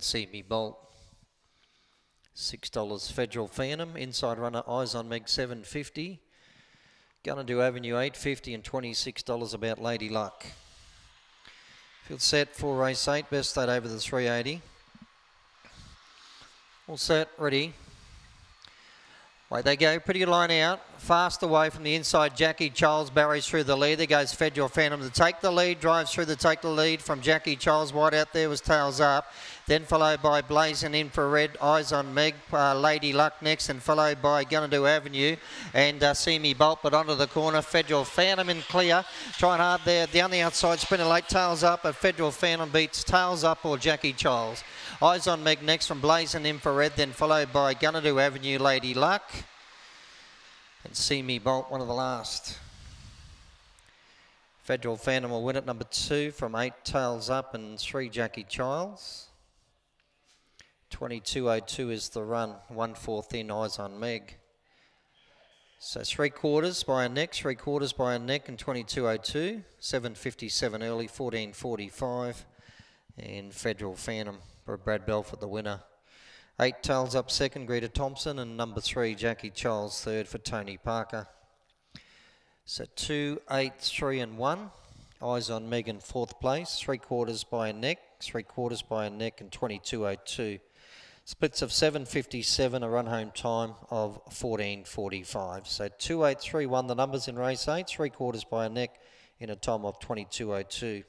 and See Me Bolt. $6 Federal Phantom. Inside runner Eyes on Meg 750. Gunadoo Avenue 850 and $26 about Lady Luck. Field set for race 8. Best state over the 380. All set, ready. Away they go, pretty good line out. Fast away from the inside, Jackie Charles barries through the lead. There goes Federal Phantom to take the lead, drives through the take the lead from Jackie Charles. White out there was Tails Up. Then followed by Blazing Infrared, Eyes on Meg, uh, Lady Luck next, and followed by Gunadoo Avenue and uh, Me Bolt. But onto the corner, Federal Phantom in clear. Trying hard there, down the outside, spinning late, Tails Up, but Federal Phantom beats Tails Up or Jackie Charles. Eyes on Meg next from Blazing Infrared, then followed by Gunadoo Avenue, Lady Luck. And See Me Bolt, one of the last. Federal Phantom will win at number two from eight tails up and three Jackie Charles. 22.02 is the run, one fourth in, eyes on Meg. So three quarters by a neck, three quarters by a neck and 22.02, 7.57 early, 14.45 and Federal Phantom for Brad Belfort the winner. Eight tails up second, Greta Thompson, and number three, Jackie Charles third for Tony Parker. So two, eight, three, and one. Eyes on Megan fourth place. Three quarters by a neck, three quarters by a neck, and 22.02. Splits of 7.57, a run home time of 14.45. So 2, 8, 3, 1, the numbers in race 8, three quarters by a neck in a time of 22.02.